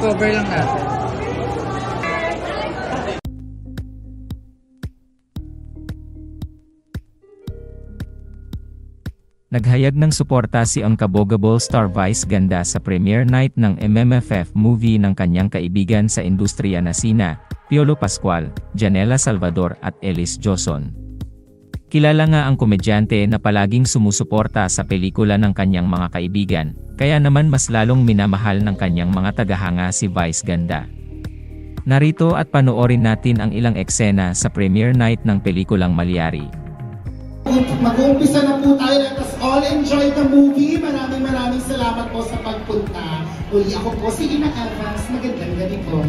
i-cover lang natin. Naghayag ng suporta si Unkabogable Star Vice Ganda sa premiere night ng MMFF movie ng kanyang kaibigan sa industriya na sina, Piolo Pascual, Janela Salvador at Ellis Joson. Kilala nga ang komedyante na palaging sumusuporta sa pelikula ng kanyang mga kaibigan, kaya naman mas lalong minamahal ng kanyang mga tagahanga si Vice Ganda. Narito at panoorin natin ang ilang eksena sa premiere night ng pelikulang Malyari. Mag-uumpisa na po tayo. Let us all enjoy the movie. Maraming maraming salamat po sa pagpunta. Uli ako po si Ina Evans. Magandang gabi po.